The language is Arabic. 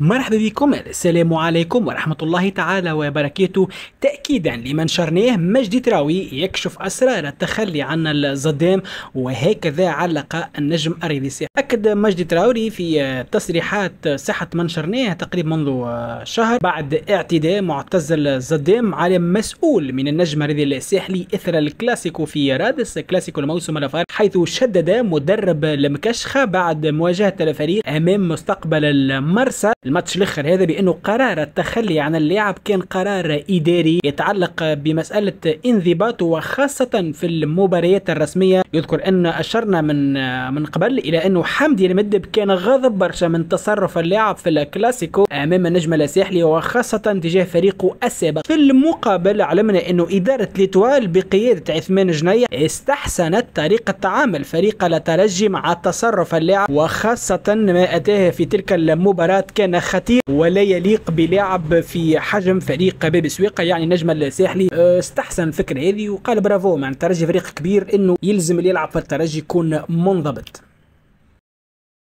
مرحبا بكم. السلام عليكم ورحمة الله تعالى وبركاته. تأكيدا لمن شرناه مجدي تراوي يكشف أسرار التخلي عن الزدام وهكذا علق النجم الرئيسي. أكد مجدي تراوري في تصريحات صحة من شرناه تقريبا منذ شهر. بعد اعتداء معتز الزدام على مسؤول من النجم الرياضي الساحلي إثر الكلاسيكو في رادس كلاسيكو الموسم الأفارقي حيث شدد مدرب المكشخة بعد مواجهة الفريق أمام مستقبل المرسى. الماتش الآخر هذا بانه قرار التخلي عن اللاعب كان قرار إداري يتعلق بمسألة انضباطه وخاصة في المباريات الرسمية. يذكر أن أشرنا من من قبل إلى أنه حمدي المدب كان غاضب برشا من تصرف اللاعب في الكلاسيكو أمام النجم الساحلي وخاصة تجاه فريقه السابق. في المقابل علمنا أنه إدارة ليتوال بقيادة عثمان جنيه استحسنت طريقة تعامل فريق الترجي مع تصرف اللاعب وخاصة ما أتاه في تلك المباراة كان كان خطير ولا يليق بلاعب في حجم فريق باب سويقة يعني نجم الساحلي آه، استحسن الفكرة هذه وقال برافو مع الترجي فريق كبير إنه يلزم اللي يلعب في الترجي يكون منضبط.